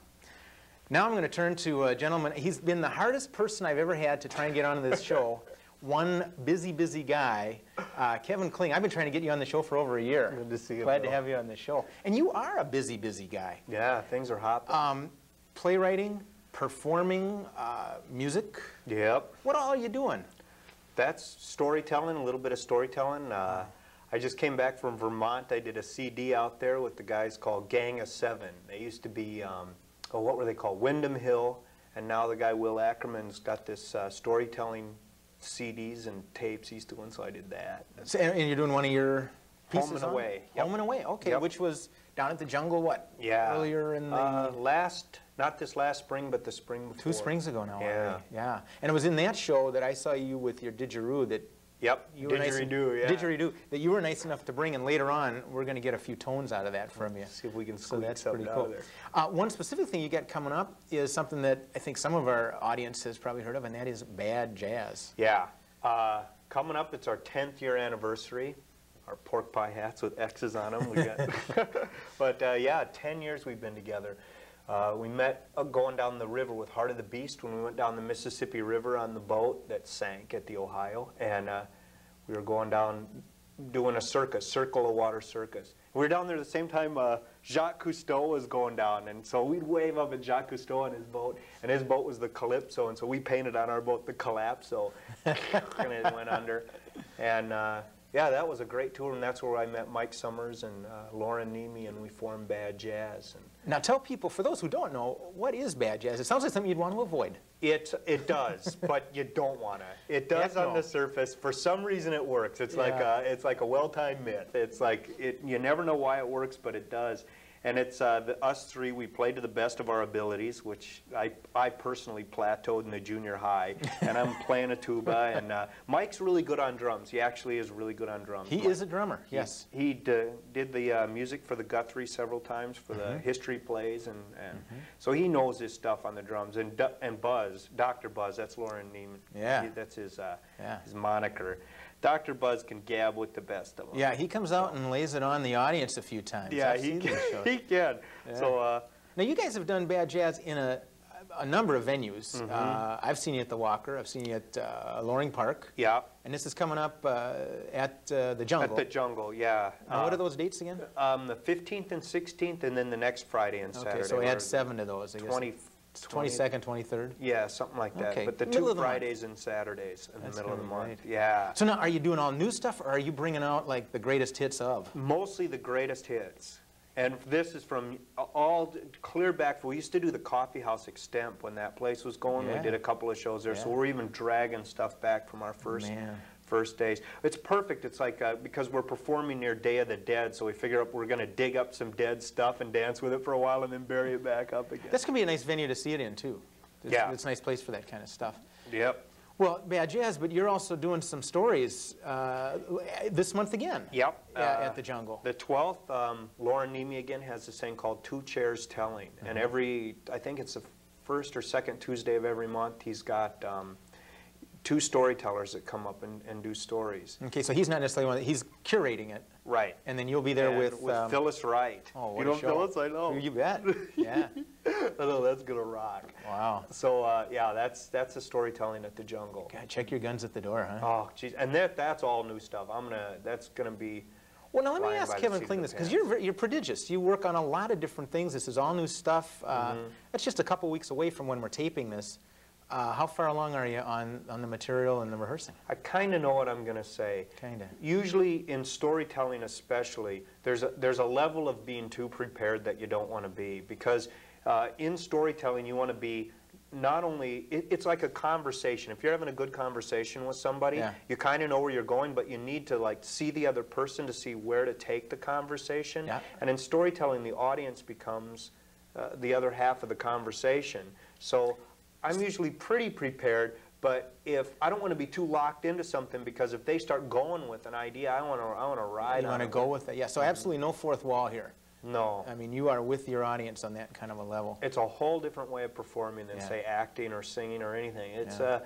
Now I'm going to turn to a gentleman. He's been the hardest person I've ever had to try and get onto this show one busy, busy guy, uh, Kevin Kling. I've been trying to get you on the show for over a year. Good to see you. Glad Bill. to have you on the show. And you are a busy, busy guy. Yeah, things are hot. Um, playwriting, performing, uh, music. Yep. What all are you doing? That's storytelling, a little bit of storytelling. Uh, I just came back from Vermont. I did a CD out there with the guys called Gang of Seven. They used to be, um, oh, what were they called? Windham Hill. And now the guy Will Ackerman's got this uh, storytelling CDs and tapes he's doing, so I did that. So, and and you're doing one of your pieces Home and on? Away, yep. Home and Away, okay. Yep. Which was down at the jungle, what? Yeah. Earlier in the... Uh, last, not this last spring, but the spring before. Two springs ago now. Yeah. already. Yeah. And it was in that show that I saw you with your didgeridoo that Yep. you were nice Didgeridoo, yeah. Didgeridoo that you were nice enough to bring, and later on we're going to get a few tones out of that from you. See if we can So that's pretty out cool. of there. Uh, one specific thing you got coming up is something that I think some of our audience has probably heard of, and that is bad jazz. Yeah. Uh, coming up, it's our 10th year anniversary. Our pork pie hats with X's on them. We got, but uh, yeah, 10 years we've been together. Uh, we met uh, going down the river with Heart of the Beast when we went down the Mississippi River on the boat that sank at the Ohio, and uh, we were going down doing a circus, Circle of Water Circus. We were down there at the same time uh, Jacques Cousteau was going down, and so we'd wave up at Jacques Cousteau on his boat, and his boat was the Calypso, and so we painted on our boat the Collapso, and it went under. And uh, yeah, that was a great tour, and that's where I met Mike Sommers and uh, Loren Niemi, and we formed Bad Jazz. And Now tell people, for those who don't know, what is bad jazz? It sounds like something you'd want to avoid. It it does, but you don't want to. It does Heck on no. the surface. For some reason, it works. It's like a it's like a well-timed myth. It's like it. You never know why it works, but it does. And it's uh, the, us three. We play to the best of our abilities, which I I personally plateaued in the junior high, and I'm playing a tuba. And uh, Mike's really good on drums. He actually is really good on drums. He Mike- is a drummer, yes. He, d- did the uh, music for the Guthrie several times for the Mm-hmm. history plays, and, and so he knows his stuff on the drums. And and Buzz, Dr. Buzz, that's Loren Niemi. Yeah. He- that's his uh, Yeah. his moniker. Dr. Buzz can gab with the best of them. Yeah, he comes out and lays it on the audience a few times. Yeah, I've he can. He can. So uh, Now, you guys have done bad jazz in a, a number of venues. Mm-hmm. Uh, I've seen you at the Walker. I've seen you at uh, Loring Park. yeah, And this is coming up uh, at uh, the Jungle. at the jungle. Yeah. What Uh, are those dates again? Um, the 15th and 16th, and then the next Friday and Saturday. Okay, so add seven to those, I guess. 20, 22nd, 23rd. Yeah, something like that. Okay, But the middle two of the month. Fridays and Saturdays in That's the middle of the month. great. Yeah. So now, are you doing all new stuff, or are you bringing out like the greatest hits of? mostly the greatest hits. And this is from all clear back. We used to do the Coffee House Extemp when that place was going. Yeah. We did a couple of shows there, so we're even dragging stuff back from our first Man. First days. It's perfect. It's like uh, because we're performing near Day of the Dead, so we figure out we're going to dig up some dead stuff and dance with it for a while, and then bury it back up again. This can be a nice venue to see it in, too. It's, Yeah. It's a nice place for that kind of stuff. Yep. Well, Bad Jazz, but you're also doing some stories uh, this month again. Yep. uh, at the Jungle. The 12th, um, Loren Niemi again has this thing called Two Chairs Telling. And Mm-hmm. every, I think it's the first or second Tuesday of every month, he's got um, two storytellers that come up and, and do stories. Okay, so he's not necessarily one, he's curating it, Right. and then you'll be there And with. um, Phyllis Wright. Oh, what you know. Phyllis? I know. You bet. Yeah. I know, that's going to rock. Wow. So, uh, yeah, that's that's the storytelling at the jungle. God, check your guns at the door, huh? Oh, geez. And that, that's all new stuff. I'm going to, that's going to be, Well, now let me ask Kevin Kling this, because you're, you're prodigious. You work on a lot of different things. This is all new stuff. Uh, Mm-hmm. That's just a couple weeks away from when we're taping this. Uh, how far along are you on, on the material and the rehearsing? I kind of know what I'm going to say. Kinda. Usually in storytelling especially, there's a, there's a level of being too prepared that you don't want to be because uh, in storytelling you want to be not only, it, it's like a conversation. If you're having a good conversation with somebody, Yeah. you kind of know where you're going, but you need to like see the other person to see where to take the conversation. Yeah. And in storytelling, the audience becomes uh, the other half of the conversation. So I'm usually pretty prepared, but if I don't want to be too locked into something, because if they start going with an idea, I want to I want to ride You on want to go with it? Yeah, so absolutely no fourth wall here. No. I mean, you are with your audience on that kind of a level. It's a whole different way of performing than Yeah. say acting or singing or anything. It's Yeah. uh,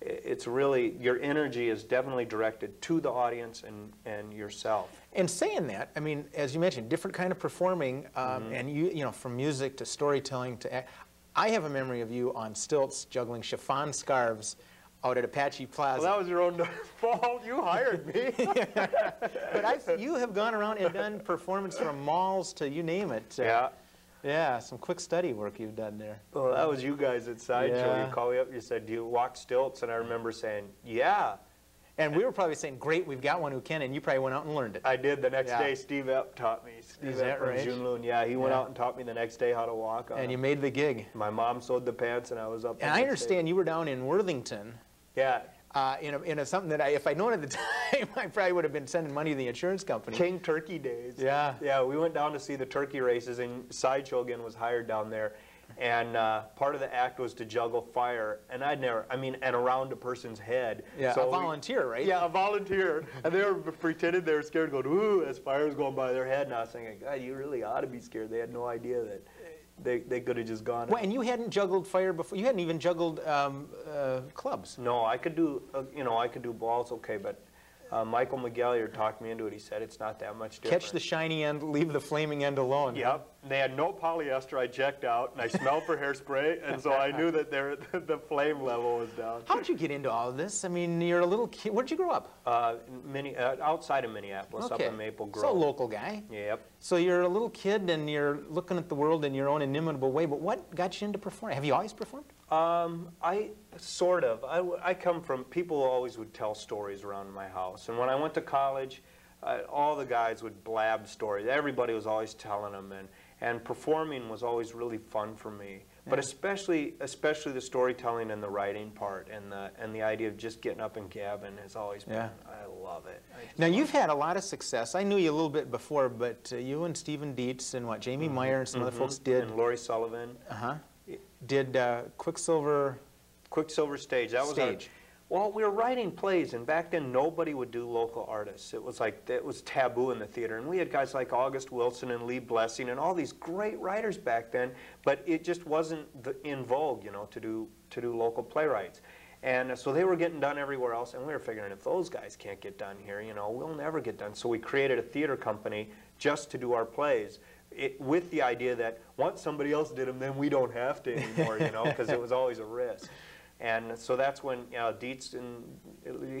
it's really your energy is definitely directed to the audience and and yourself. And saying that, I mean, as you mentioned, different kind of performing, um, Mm-hmm. and you, you know, from music to storytelling to, act. I have a memory of you on stilts juggling chiffon scarves out at Apache Plaza. Well, that was your own fault. You hired me. but I, you have gone around and done performance from malls to you name it. Uh, yeah. Yeah, some quick study work you've done there. Well, that was you guys at Sideshow. Yeah. You called me up. You said, "Do you walk stilts?" And I remember saying, "Yeah." And we were probably saying, great, we've got one who can, and you probably went out and learned it. I did the next Yeah. day. Steve Epp taught me. Steve Is Epp that from right? Jeune Lune. Yeah, he went Yeah. out and taught me the next day how to walk. On and you them. made the gig. My mom sewed the pants, and I was up. And I understand you were down in Worthington. Yeah, uh, in, a, in a, something that I, if I'd known at the time, I probably would have been sending money to the insurance company. King Turkey days. Yeah. Yeah, we went down to see the turkey races, and Sideshow again was hired down there. And uh, part of the act was to juggle fire, and I'd never, I mean, and around a person's head. Yeah, So a we- volunteer, right? Yeah, a volunteer. And they were pretending they were scared, going, ooh, as fire was going by their head. And I was thinking, God, you really ought to be scared. They had no idea that they, they could have just gone. Well, and you hadn't juggled fire before. You hadn't even juggled um, uh, clubs. No, I could do, uh, you know, I could do balls okay, but uh, Michael McGalliard talked me into it. He said it's not that much different. Catch the shiny end, leave the flaming end alone. Yep, they had no polyester. I checked out, and I smelled for hairspray, and so I knew that their, the flame level was down. How'd you get into all of this? I mean, you're a little kid. Where'd you grow up? Uh, uh, outside of Minneapolis, up in Maple Grove. So a local guy. Yep. So you're a little kid and you're looking at the world in your own inimitable way. But what got you into performing? Have you always performed? Um, I sort of. I come from people always would tell stories around my house, and when I went to college, uh, all the guys would blab stories. Everybody was always telling them, and and performing was always really fun for me. But especially especially the storytelling and the writing part, and the and the idea of just getting up and gabbing has always been. Yeah. I love it. I Now you've had a lot of success. I knew you a little bit before, but uh, you and Stephen Dietz and what Jamie Meyer and some other Mhm. folks did. And Laurie Sullivan. Uh-huh. Did uh, Quicksilver Quicksilver Stage. That was Stage. Our, well, we were writing plays, and back then nobody would do local artists. It was like it was taboo in the theater, and we had guys like August Wilson and Lee Blessing and all these great writers back then. But it just wasn't the, in vogue, you know, to do to do local playwrights. And uh, so they were getting done everywhere else, and we were figuring if those guys can't get done here, you know, we'll never get done. So we created a theater company just to do our plays, it, with the idea that once somebody else did them, then we don't have to anymore, you know, because it was always a risk. And so that's when you know, Dietz and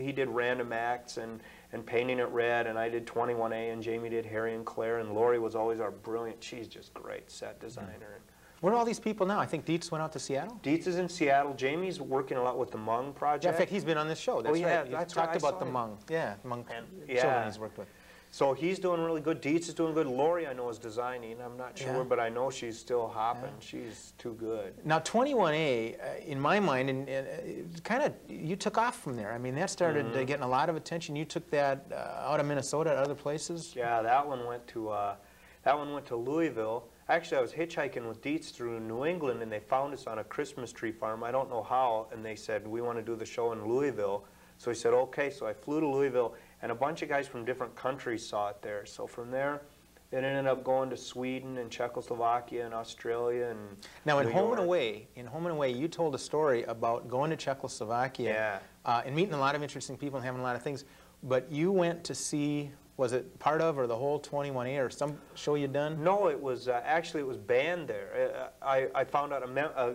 he did random acts and, and painting it red, and I did 21A, and Jamie did Harry and Claire, and Lori was always our brilliant. She's just great set designer. And Where are all these people now? I think Dietz went out to Seattle. Dietz is in Seattle. Jamie's working a lot with the Hmong project. Yeah, in fact, he's been on this show. Oh, that's yeah, right. He's that's talked I about the. Hmong. Yeah, Hmong And- children yeah. he's worked with. So he's doing really good. Dietz is doing good. Lori, I know, is designing. I'm not sure, Yeah. but I know she's still hopping. She's too good. Now, 21A, uh, in my mind, and, and kind of you took off from there. I mean, that started Mm-hmm. uh, getting a lot of attention. You took that uh, out of Minnesota, at other places. Yeah, that one went to uh, that one went to Louisville. Actually, I was hitchhiking with Dietz through New England, and they found us on a Christmas tree farm. I don't know how, and they said we want to do the show in Louisville. So he said okay. So I flew to Louisville, and a bunch of guys from different countries saw it there. So from there, it ended up going to Sweden and Czechoslovakia and Australia and Now, in New Home York. and Away, in Home and Away, you told a story about going to Czechoslovakia Yeah. uh, and meeting a lot of interesting people and having a lot of things. But you went to see, was it part of or the whole 21A or some show you'd done? No, it was uh, actually it was banned there. Uh, I, I found out a, mem- a,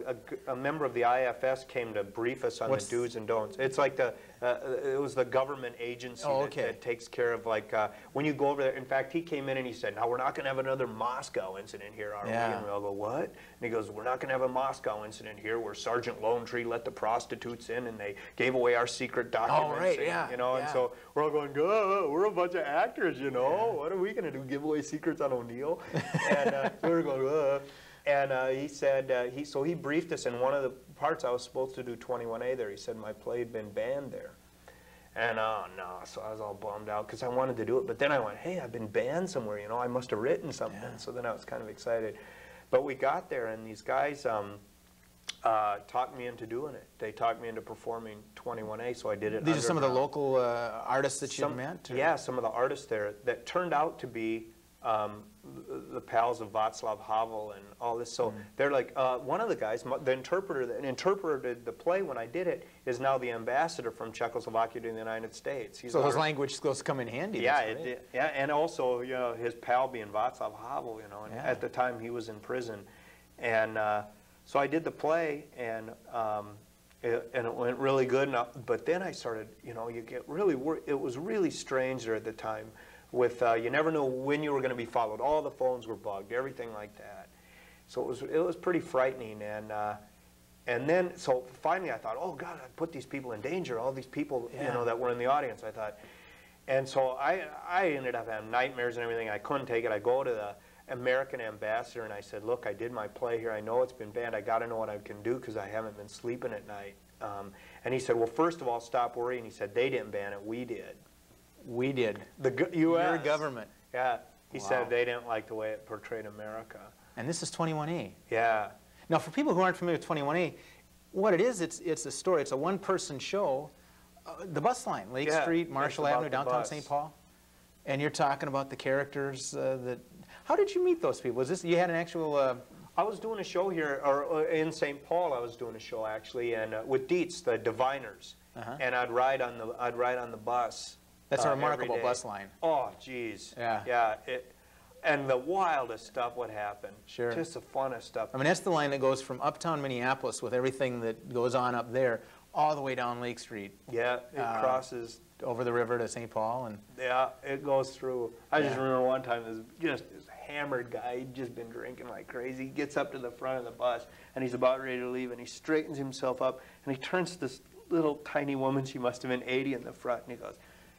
a a member of the IFS came to brief us on What's- the do's and don'ts. It's like the uh, it was the government agency Oh, that- okay. that, takes care of like uh, when you go over there. In fact, he came in and he said, "Now we're not going to have another Moscow incident here, are Yeah. we?" And we all go, "What?" And he goes, "We're not going to have a Moscow incident here where Sergeant Lonetree let the prostitutes in and they gave away our secret documents." Oh, right, and, yeah, You know, and so we're all going, "Go! We're a bunch of actors, you know. What are we going to do? Give away secrets on O'Neill?" and uh, we were going, uh. And uh, he said, uh, he so he briefed us, and one of the parts I was supposed to do 21A there. He said my play had been banned there. And oh no, so I was all bummed out because I wanted to do it, but then I went, hey, I've been banned somewhere, you know, I must have written something. So then I was kind of excited. But we got there, and these guys um, uh, talked me into doing it. They talked me into performing 21A, so I did it. These are some of the local uh, artists that you Some- met? or- Yeah, some of the artists there that turned out to be um, the, pals of Václav Havel and all this. Mm. So they're like, uh, one of the guys, the interpreter that interpreted the play when I did it, is now the ambassador from Czechoslovakia to the United States. He's So those language skills come in handy. yeah, it, yeah, and also you know his pal being Václav Havel, you know, and Yeah. at the time he was in prison, and uh, so I did the play, and um, it, and it went really good. And I, but then I started, you know, you get really wor- it was really strange there at the time, with uh, you never know when you were going to be followed. All the phones were bugged, everything like that. So it was it was pretty frightening, and. Uh, and then, so finally I thought, oh God, I put these people in danger, all these people, you know, that were in the audience. I thought, and so I, I ended up having nightmares and everything. I couldn't take it. I go to the American ambassador and I said, look, I did my play here. I know it's been banned. I got to know what I can do because I haven't been sleeping at night. Um, and he said, well, first of all, stop worrying. He said, they didn't ban it. We did. We did. The U.S. Your government. Yeah. He Wow. said they didn't like the way it portrayed America. And this is 21A. Yeah. Now, for people who aren't familiar with 21A, what it is, it's, it's a story. It's a one-person show. Uh, the bus line, Lake Yeah, Street, Marshall Avenue, downtown. St. Paul. And you're talking about the characters uh, that... How did you meet those people? Was this, you had an actual... Uh, I was doing a show here, or uh, in St. Paul. I was doing a show actually, and uh, with Dietz, the Diviners, Uh-huh. and I'd ride on the I'd ride on the bus. That's a uh, every remarkable bus line. Oh, geez. Yeah. Yeah. It, and the wildest stuff would happen. Sure. Just the funnest stuff. I mean, that's the line that goes from uptown Minneapolis with everything that goes on up there, all the way down Lake Street, Yeah, it Uh, crosses. over the river to St. Paul, and Yeah, it goes through. I just remember one time this just this hammered guy. He'd just been drinking like crazy. He gets up to the front of the bus and he's about ready to leave, and he straightens himself up and he turns to this little tiny woman. She must have been 80 in the front, and he goes,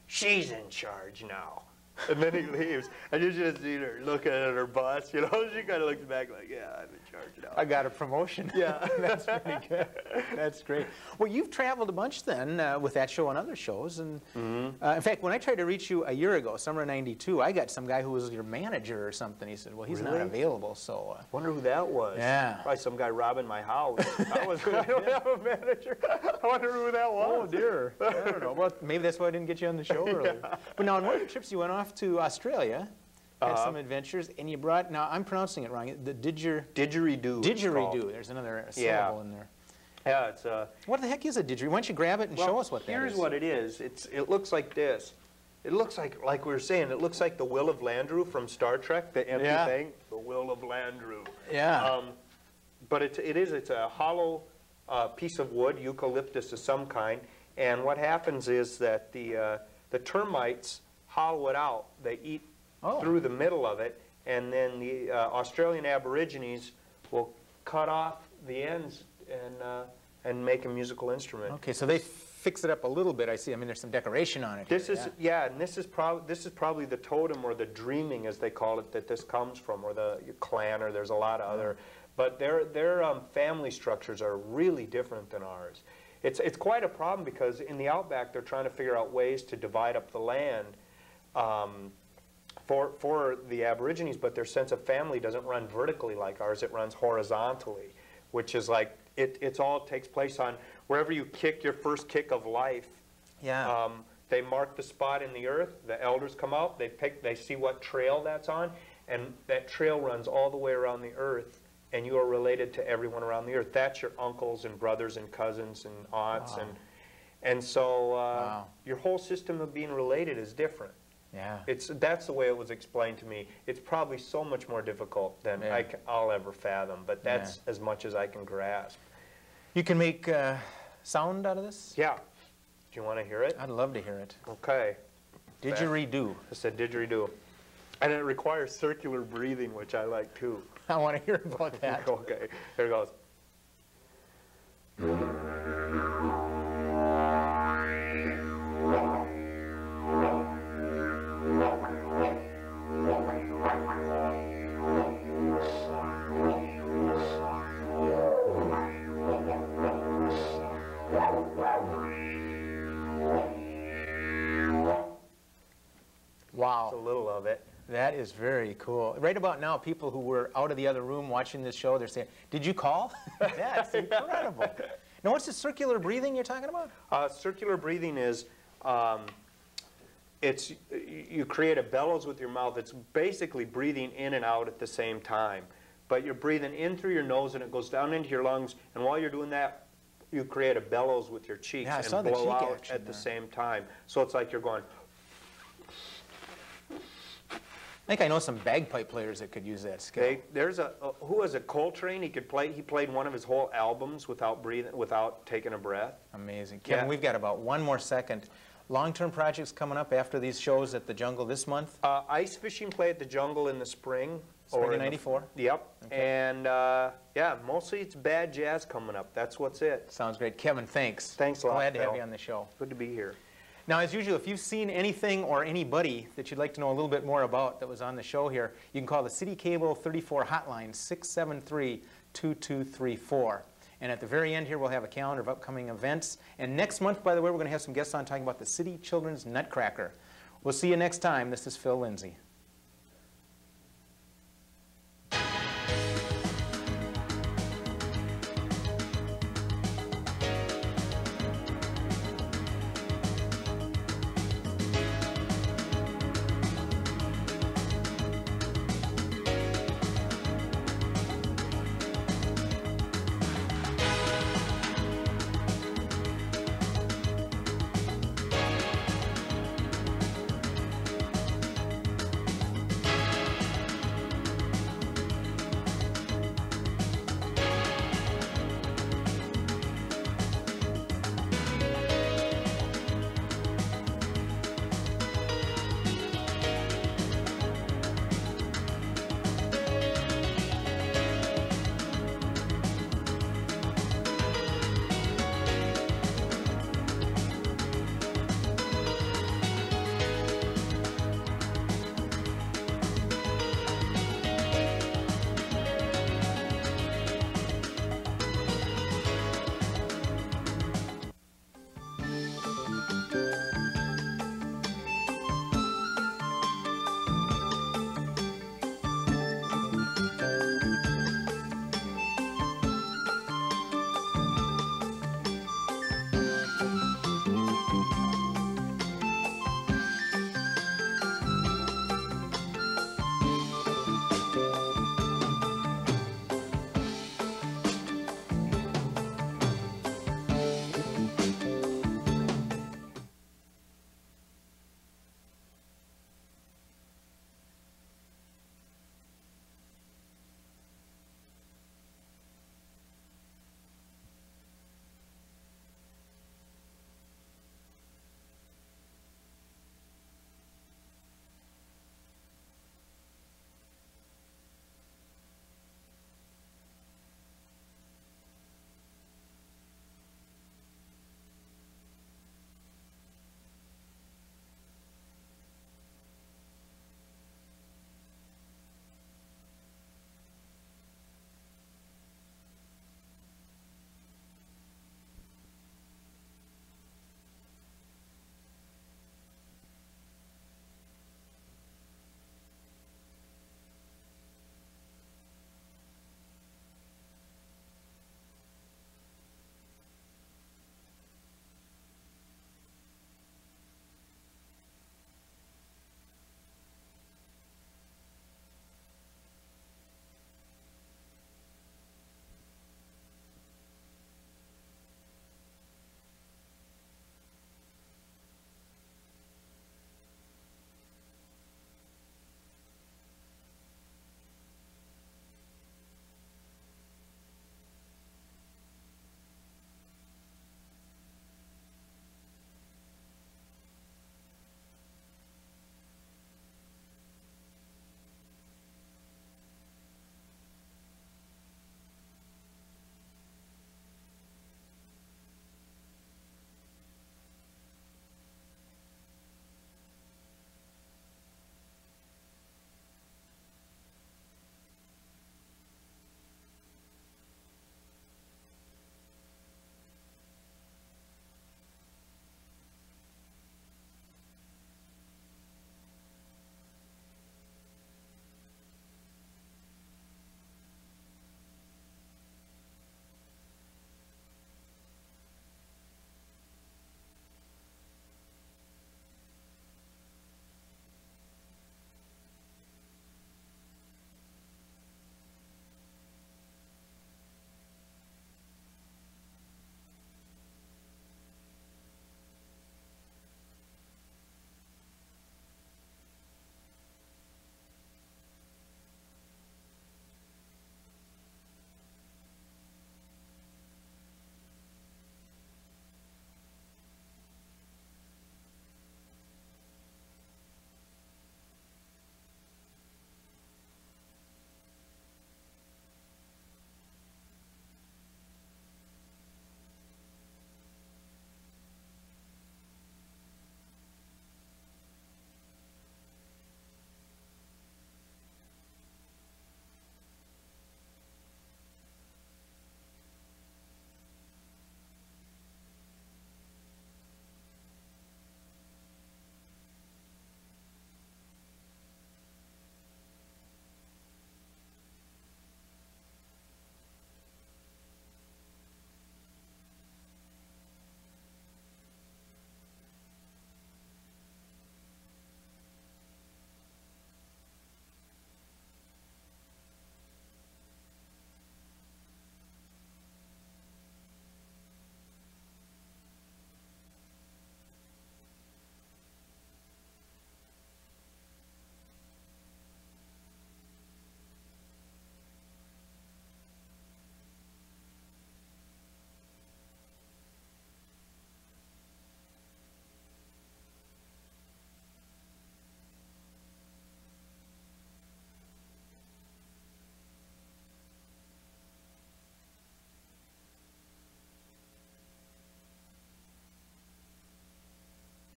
"She's in charge now." And then he leaves, and you just see her looking at her bus. You know, she kind of looks back like, "Yeah, I'm in charge now." I got a promotion. Yeah. that's pretty good. That's great. Well, you've traveled a bunch then uh, with that show and other shows, and Mm-hmm. uh, in fact, when I tried to reach you a year ago, summer of '92, I got some guy who was your manager or something. He said, "Well, he's not available." So, uh, Wonder who that was. Yeah. Probably some guy robbing my house. I, was, I don't have a manager. I wonder who that was. oh dear, I don't know. Well, maybe that's why I didn't get you on the show earlier. But now, on one of your trips, you went off to Australia, had Uh-huh. some adventures, and you brought. Now, I'm pronouncing it wrong. The didger. Didgeridoo. Didgeridoo. There's another Yeah. syllable in there. Yeah, it's a. What the heck is a didgeridoo? Why don't you grab it and show us what that is? Here's what it is. It's it looks like this. It looks like like we were saying. It looks like the will of Landru from Star Trek, the empty Yeah. thing. The will of Landru. Yeah. Um, but it, it is. It's a hollow uh, piece of wood, eucalyptus of some kind. And what happens is that the uh, the termites hollow it out. They eat Oh. through the middle of it, and then the uh, Australian Aborigines will cut off the ends and uh, and make a musical instrument. Okay, so they fix it up a little bit. I see. I mean, there's some decoration on it. This here, is yeah. yeah, and this is probably this is probably the totem or the dreaming, as they call it, that this comes from, or the clan, or there's a lot of other. But their their um, family structures are really different than ours. It's it's quite a problem because in the outback they're trying to figure out ways to divide up the land. Um, for, for the Aborigines, but their sense of family doesn't run vertically like ours, it runs horizontally, which is like, it it's all takes place on wherever you kick your first kick of life, Yeah. um, they mark the spot in the earth. The elders come out. They pick. They see what trail that's on, and that trail runs all the way around the earth. And you are related to everyone around the earth. That's your uncles and brothers and cousins and aunts Wow. and and so uh, Wow. your whole system of being related is different. Yeah. It's that's the way it was explained to me. It's probably so much more difficult than Yeah. I will ever fathom. But that's as much as I can grasp. You can make uh, sound out of this? Yeah. Do you want to hear it? I'd love to hear it. Okay. Didgeridoo. I said didgeridoo. And it requires circular breathing, which I like too. I want to hear about that. okay, here it goes. That is very cool. Right about now, people who were out of the other room watching this show, they're saying, did you call? That's incredible. Now, what's the circular breathing you're talking about? Uh, circular breathing is, um, it's you create a bellows with your mouth. It's basically breathing in and out at the same time, but you're breathing in through your nose and it goes down into your lungs. And while you're doing that, you create a bellows with your cheeks Yeah, and blow cheek out at the same time. So it's like you're going. I think I know some bagpipe players that could use that skill. They, there's a uh, who was it? Coltrane. He could play. He played one of his whole albums without breathing, without taking a breath. Amazing. Kevin, Yeah. we've got about one more second. Long-term projects coming up after these shows at the Jungle this month? Uh, ice fishing play at the jungle in the spring. Spring of in the- '94? Yep. And uh, yeah, mostly it's bad jazz coming up. That's what's it. Sounds great. Kevin, thanks. Thanks a lot, Glad to have you on the show. Good to be here. Now, as usual, if you've seen anything or anybody that you'd like to know a little bit more about that was on the show here, you can call the City Cable 34 hotline, 673-2234. And at the very end here, we'll have a calendar of upcoming events. And next month, by the way, we're going to have some guests on talking about the City Children's Nutcracker. We'll see you next time. This is Phill Lindsay.